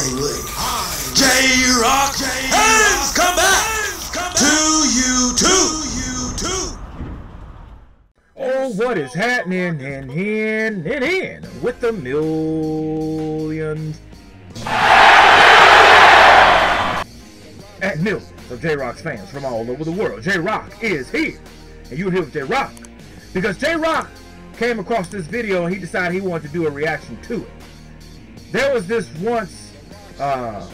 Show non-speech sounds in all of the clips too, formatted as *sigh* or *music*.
J Rock has come back to you too. Oh, what is happening and in and in with the millions and millions of J-Rocc's fans from all over the world? J-Rocc is here, and you're here with J-Rocc because J-Rocc came across this video and he decided he wanted to do a reaction to it. There was this once uh,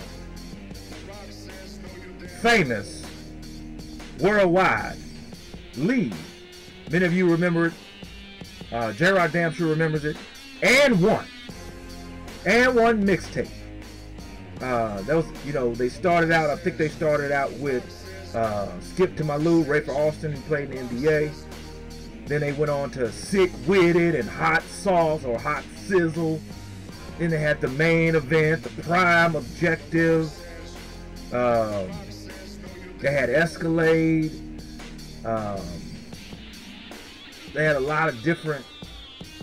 famous worldwide lead. Many of you remember it. Uh, J-Rocc damn sure remembers it. And one. And one mixtape. Uh, that was, you know, they started out, I think they started out with uh, Skip to My Lou, Rafer Alston, who played in the NBA. Then they went on to Sick With It and Hot Sauce or Hot Sizzle. Then they had the main event, the prime objective. Um, they had Escalade. Um, they had a lot of different.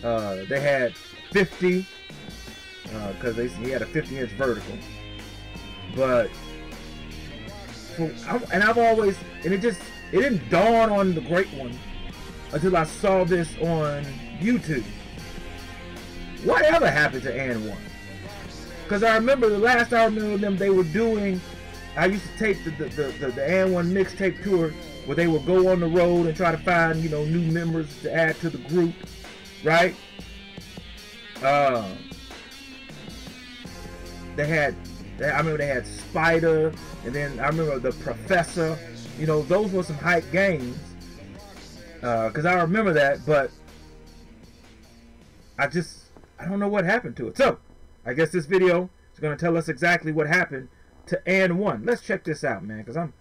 Uh, they had 50 because uh, he had a 50 inch vertical. But for, and I've always and it just it didn't dawn on the great one until I saw this on YouTube. Whatever happened to And One? Because I remember the last I remember them, they were doing. I used to tape the the the, the, the And One mixtape tour where they would go on the road and try to find you know new members to add to the group, right? Uh, they had, I remember they had Spider, and then I remember the Professor. You know, those were some hype games. Because uh, I remember that, but I just I don't know what happened to it. So I guess this video is going to tell us exactly what happened to And One. Let's check this out, man, because I'm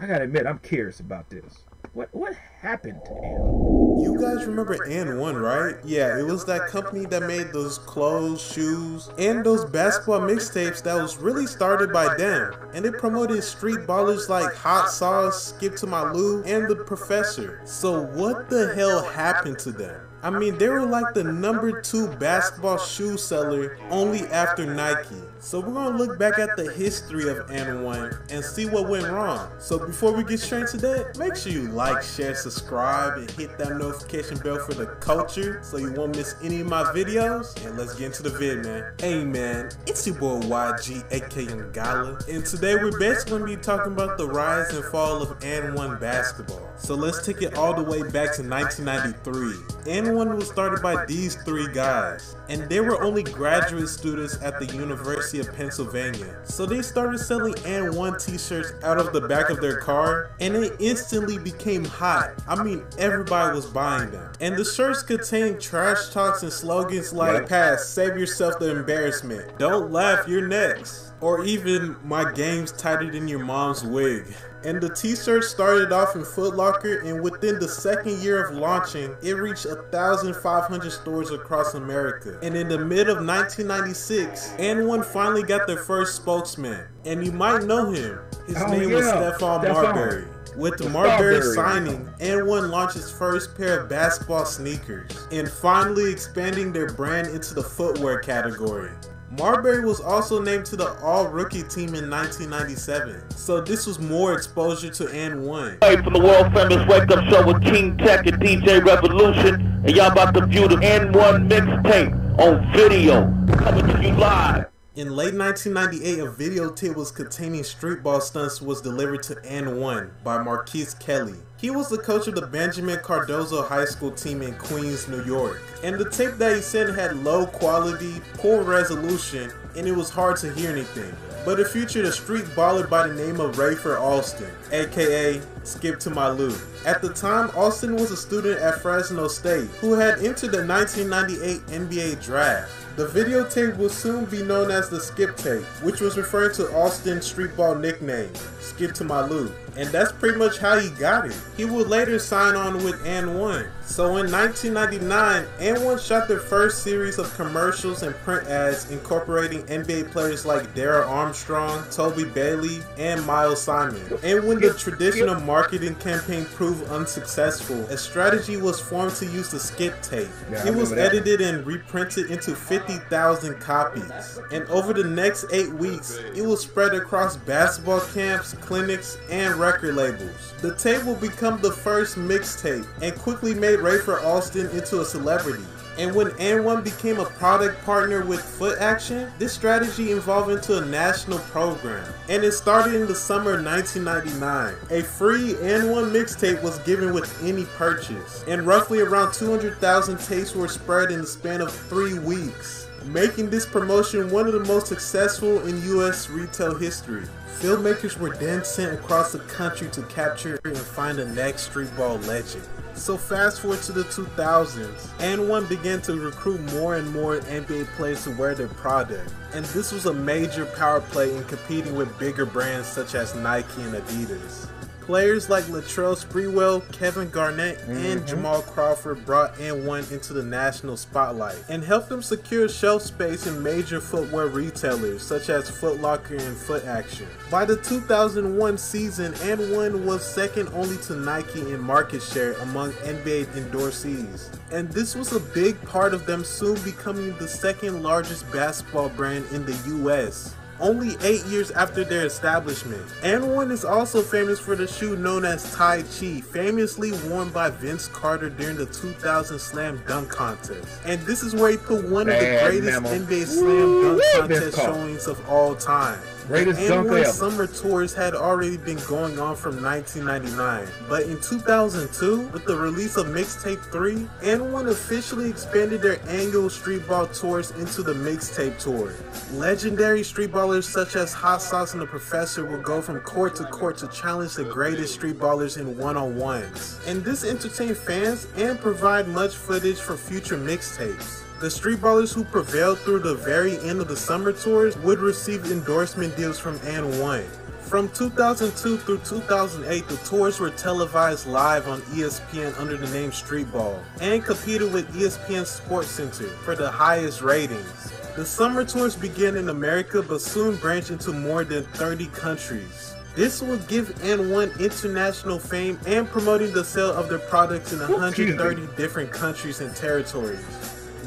I gotta admit I'm curious about this. What what happened to And? You guys remember And One, right? Yeah, it was that company that made those clothes, shoes, and those basketball mixtapes that was really started by them. And it promoted street ballers like Hot Sauce, Skip to My Lou, and The Professor. So what the hell happened to them? I mean, they were like the number two basketball shoe seller only after Nike. So we're gonna look back at the history of And One and see what went wrong. So before we get straight to that, make sure you like, share, subscribe, and hit that notification bell for the culture so you won't miss any of my videos. And let's get into the vid, man. Hey man, it's your boy YG, aka Ngala, and today we're basically gonna be talking about the rise and fall of And One basketball. So let's take it all the way back to 1993. And One was started by these three guys, and they were only graduate students at the University of Pennsylvania. So they started selling And One t-shirts out of the back of their car, and it instantly became hot. I mean, everybody was buying them. And the shirts contained trash talks and slogans like, pass, save yourself the embarrassment, don't laugh, you're next or even my game's tighter than your mom's wig. And the t-shirt started off in Foot Locker and within the second year of launching, it reached 1,500 stores across America. And in the mid of 1996, And One finally got their first spokesman. And you might know him. His Oh, name was yeah. Stephon Stephon. Marbury. With the Marbury signing, And One launched its first pair of basketball sneakers and finally expanding their brand into the footwear category. Marbury was also named to the All Rookie team in 1997, so this was more exposure to And One. Hey, from the world famous Wake Up Show with King Tech and DJ Revolution, and y'all about to view the N1 mixtape on video, coming to you live. In late 1998, a videotape was containing street ball stunts was delivered to N1 by Marquise Kelly. He was the coach of the Benjamin Cardozo High School team in Queens, New York. And the tape that he sent had low quality, poor resolution, and it was hard to hear anything. But it featured a street baller by the name of Rafer Alston, aka Skip to My Lou. At the time, Alston was a student at Fresno State who had entered the 1998 NBA draft. The videotape will soon be known as the Skip Tape, which was referring to Alston's streetball nickname, Skip to My Lou. And that's pretty much how he got it. He would later sign on with And One. So in 1999, And One shot their first series of commercials and print ads incorporating NBA players like Darrell Armstrong, Toby Bailey, and Miles Simon. And when the traditional marketing campaign proved unsuccessful, a strategy was formed to use the skip tape. Yeah, it was edited and reprinted into 50,000 copies. And over the next eight weeks, it was spread across basketball camps, clinics, and record labels. The tape will become the first mixtape and quickly made Rafer Alston into a celebrity. And when N1 became a product partner with Foot Action, this strategy evolved into a national program. And it started in the summer of 1999. A free N1 mixtape was given with any purchase, and roughly around 200,000 tapes were spread in the span of three weeks, making this promotion one of the most successful in US retail history. Filmmakers were then sent across the country to capture and find the next streetball legend. So fast forward to the 2000s, and one began to recruit more and more NBA players to wear their product. And this was a major power play in competing with bigger brands such as Nike and Adidas. Players like Latrell Sprewell, Kevin Garnett, and mm-hmm. Jamal Crawford brought N1 into the national spotlight and helped them secure shelf space in major footwear retailers such as Foot Locker and Foot Action. By the 2001 season, N1 was second only to Nike in market share among NBA endorsees. And this was a big part of them soon becoming the second largest basketball brand in the US only eight years after their establishment. N1 is also famous for the shoe known as Tai Chi, famously worn by Vince Carter during the 2000 Slam Dunk Contest. And this is where he put one of the greatest memo. NBA Slam Woo, Dunk Vince Contest showings of all time. Greatest dunker N1 ever. summer tours had already been going on from 1999, but in 2002, with the release of Mixtape 3, N1 officially expanded their annual streetball tours into the Mixtape Tour. Legendary streetballers such as Hot Sauce and the Professor will go from court to court to challenge the greatest streetballers in one-on-ones. And this entertained fans and provide much footage for future mixtapes. The streetballers who prevailed through the very end of the summer tours would receive endorsement deals from N1. From 2002 through 2008, the tours were televised live on ESPN under the name Streetball and competed with ESPN SportsCenter for the highest ratings. The summer tours began in America but soon branched into more than 30 countries. This will give N1 international fame and promoting the sale of their products in 130 different countries and territories.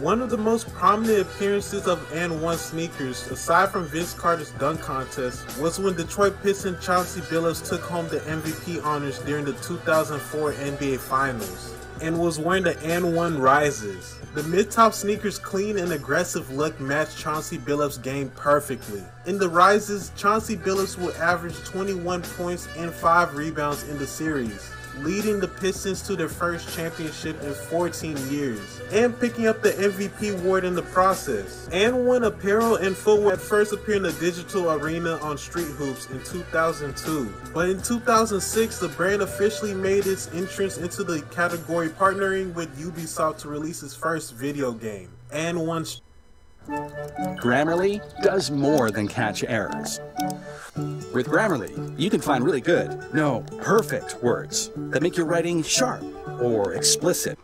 One of the most prominent appearances of N1 sneakers, aside from Vince Carter's dunk contest, was when Detroit Pistons Chauncey Billups took home the MVP honors during the 2004 NBA Finals and was wearing the N1 Rises. The mid-top sneakers' clean and aggressive look matched Chauncey Billups' game perfectly. In the Rises, Chauncey Billups will average 21 points and 5 rebounds in the series leading the Pistons to their first championship in 14 years, and picking up the MVP award in the process. And One apparel and footwear first appeared in the digital arena on Street Hoops in 2002. But in 2006, the brand officially made its entrance into the category, partnering with Ubisoft to release its first video game. And one Grammarly does more than catch errors. With Grammarly, you can find really good, no, perfect words that make your writing sharp or explicit.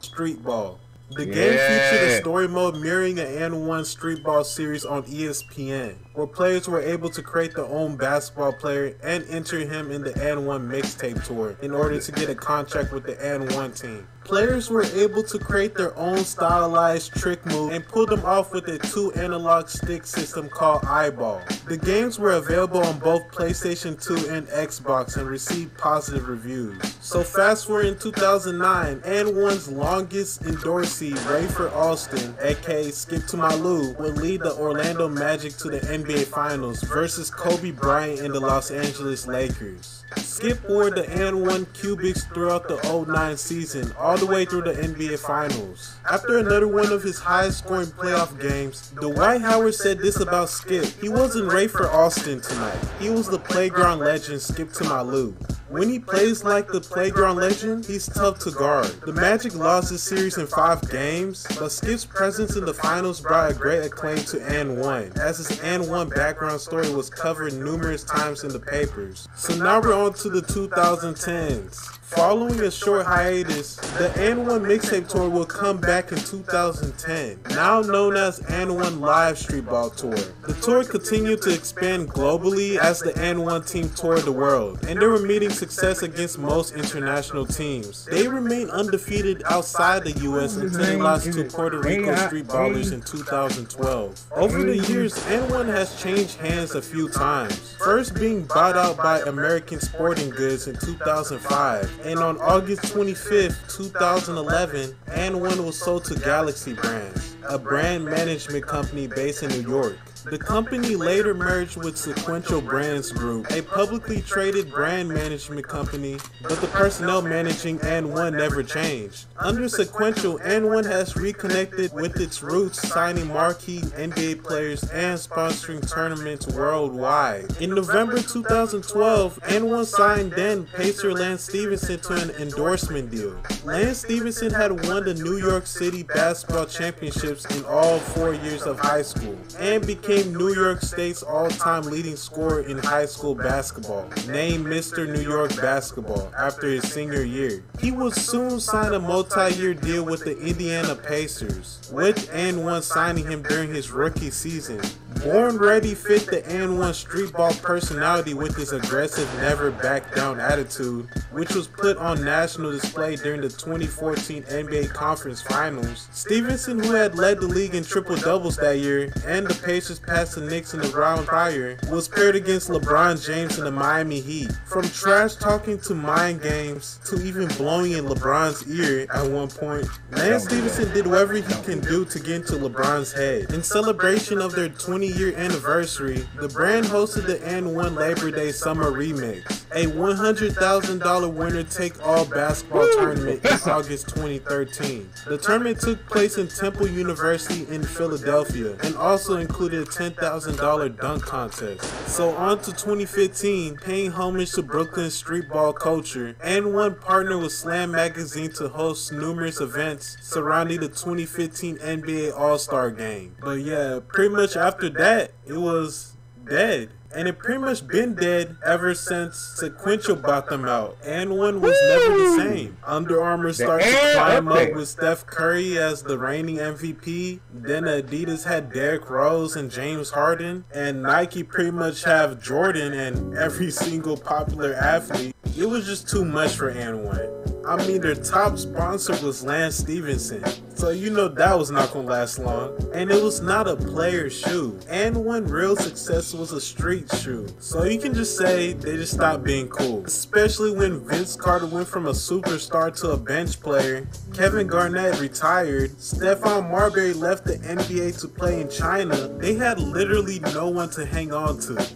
Street Ball. The game featured a story mode mirroring an N1 Street Ball series on ESPN, where players were able to create their own basketball player and enter him in the N1 mixtape tour in order to get a contract with the N1 team. Players were able to create their own stylized trick move and pull them off with a two analog stick system called I-Ball. The games were available on both PlayStation 2 and Xbox and received positive reviews. So fast forward in 2009, N1's longest endorsee, Rayford Alston, aka Skip to My Lou, would lead the Orlando Magic to the NBA Finals versus Kobe Bryant and the Los Angeles Lakers. Skip wore the N1 cubics throughout the 09 season, all the way through the NBA Finals. After another one of his highest scoring playoff games, Dwight Howard said this about Skip. He wasn't Rafer Alston tonight. He was the playground legend Skip to my Lou. When he plays like the playground legend, he's tough to guard. The Magic lost this series in five games, but Skip's presence in the finals brought a great acclaim to N1, as his N1 background story was covered numerous times in the papers. So now we're on to the 2010s. Following a short hiatus, the N1 mixtape tour will come back in 2010, now known as N1 Live Streetball Tour. The tour continued to expand globally as the N1 team toured the world, and they were meeting success against most international teams. They remain undefeated outside the U.S. until they lost to Puerto Rico Street Ballers in 2012. Over the years, N1 has changed hands a few times. First being bought out by American Sporting Goods in 2005, and on August 25, 2011, N1 was sold to Galaxy Brands, a brand management company based in New York. The company later merged with Sequential Brands Group, a publicly traded brand management company, but the personnel managing N1 never changed. Under Sequential, N1 has reconnected with its roots, signing marquee NBA players and sponsoring tournaments worldwide. In November 2012, N1 signed then Pacer Lance Stephenson to an endorsement deal. Lance Stephenson had won the New York City basketball championships in all four years of high school and became New York State's all-time leading scorer in high school basketball, named Mr. New York Basketball after his senior year. He would soon sign a multi-year deal with the Indiana Pacers, with N1 signing him during his rookie season. Born Ready fit the N1 streetball personality with his aggressive, never back down attitude, which was put on national display during the 2014 NBA Conference Finals. Stephenson, who had led the league in triple doubles that year, and the Pacers passed the Knicks in the round prior, was paired against LeBron James in the Miami Heat. From trash talking to mind games to even blowing in LeBron's ear at one point, Lance Stephenson did whatever he can do to get into LeBron's head. In celebration of their 20 year anniversary, the brand hosted the N1 Labor Day Summer Remix, a $100,000 winner take all basketball tournament in *laughs* August 2013. The tournament took place in Temple University in Philadelphia and also included a $10,000 dunk contest. So on to 2015, paying homage to Brooklyn's streetball culture, N1 partnered with Slam Magazine to host numerous events surrounding the 2015 NBA All-Star Game. But yeah, pretty much after that, it was dead. And it pretty much been dead ever since Sequential bought them out. And one was never the same. Under Armour started to climb up with Steph Curry as the reigning MVP. Then Adidas had Derrick Rose and James Harden. And Nike pretty much have Jordan and every *laughs* single popular athlete. It was just too much for N1. I mean, their top sponsor was Lance Stephenson. So you know that was not gonna last long. And it was not a player shoe. And when real success was a street shoe. So you can just say they just stopped being cool. Especially when Vince Carter went from a superstar to a bench player. Kevin Garnett retired. Stephon Marbury left the NBA to play in China. They had literally no one to hang on to.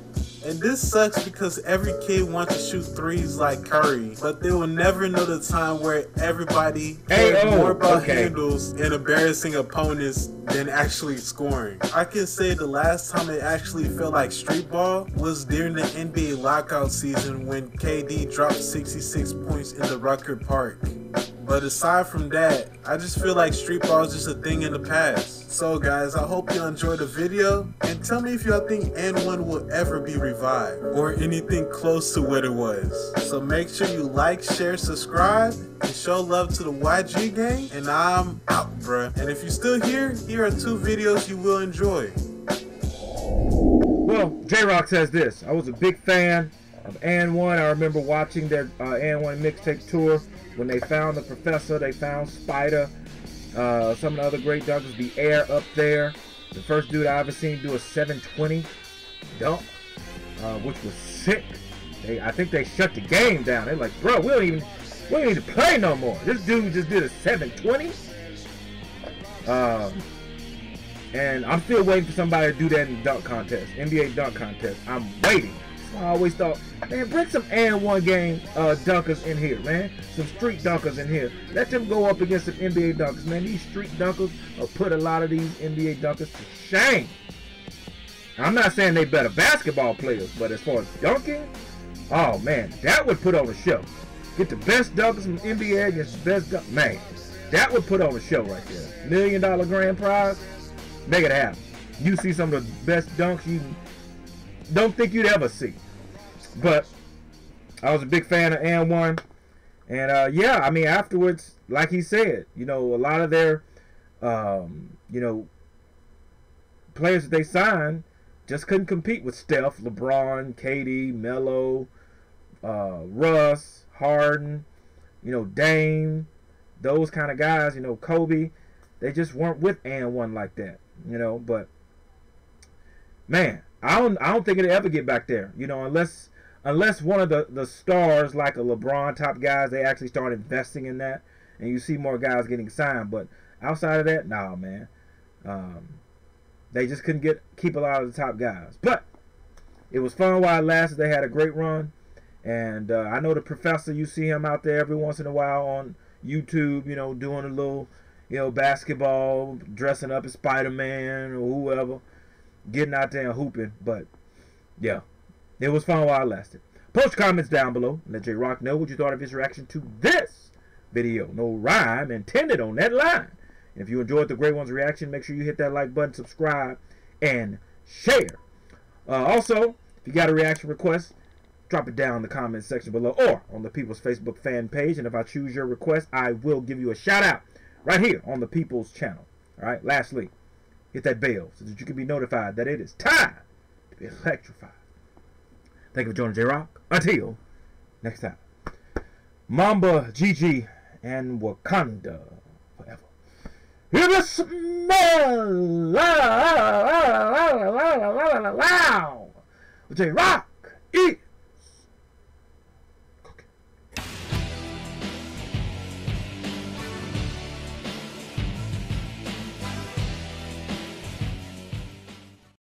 And this sucks because every kid wants to shoot threes like Curry, but they will never know the time where everybody cared Hey, oh, more about okay. handles and embarrassing opponents than actually scoring. I can say the last time it actually felt like street ball was during the NBA lockout season when KD dropped 66 points in the Rucker Park. But aside from that, I just feel like street ball is just a thing in the past. So guys, I hope you enjoyed the video and tell me if y'all think N1 will ever be revived or anything close to what it was. So make sure you like, share, subscribe, and show love to the YG gang. And I'm out, bruh. And if you're still here, here are two videos you will enjoy. Well, J-Rocc says this. I was a big fan of N1. I remember watching their uh, N1 mixtape tour when they found the professor, they found Spider, uh, some of the other great dunkers, the air up there. The first dude I ever seen do a 720 dunk, uh, which was sick. They, I think they shut the game down. They're like, bro, we don't even, we don't to play no more. This dude just did a 720. Um, and I'm still waiting for somebody to do that in the dunk contest, NBA dunk contest. I'm waiting. I always thought, man, bring some and one game uh, dunkers in here, man. Some street dunkers in here. Let them go up against some NBA dunkers, man. These street dunkers will put a lot of these NBA dunkers to shame. I'm not saying they better basketball players, but as far as dunking, oh man, that would put on a show. Get the best dunkers from NBA against the best dunk. Man, that would put on a show right there. Million dollar grand prize. Make it happen. You see some of the best dunks you don't think you'd ever see. But I was a big fan of and one, And uh, yeah, I mean, afterwards, like he said, you know, a lot of their, um, you know, players that they signed just couldn't compete with Steph, LeBron, KD, Melo, uh, Russ, Harden, you know, Dame, those kind of guys, you know, Kobe, they just weren't with and one like that, you know. But man, I don't, I don't think it'll ever get back there, you know, unless, unless one of the the stars like a LeBron top guys, they actually start investing in that, and you see more guys getting signed. But outside of that, nah, man, um, they just couldn't get keep a lot of the top guys. But it was fun while it lasted. They had a great run. And uh, I know the professor, you see him out there every once in a while on YouTube, you know, doing a little, you know, basketball, dressing up as Spider Man or whoever, getting out there and hooping. But yeah, it was fun while it lasted. Post comments down below. Let J-Rocc know what you thought of his reaction to this video. No rhyme intended on that line. And if you enjoyed the Great One's reaction, make sure you hit that like button, subscribe, and share. Uh, also, if you got a reaction request, drop it down in the comment section below or on the People's Facebook fan page. And if I choose your request, I will give you a shout out right here on the People's channel. All right, lastly, hit that bell so that you can be notified that it is time to be electrified. Thank you for joining J-Rocc. Until next time, Mamba, Gigi, and Wakanda forever. Hear the smell! J-Rocc! Eat!